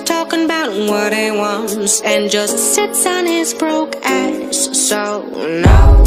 talking about what he wants and just sits on his broke ass. So no,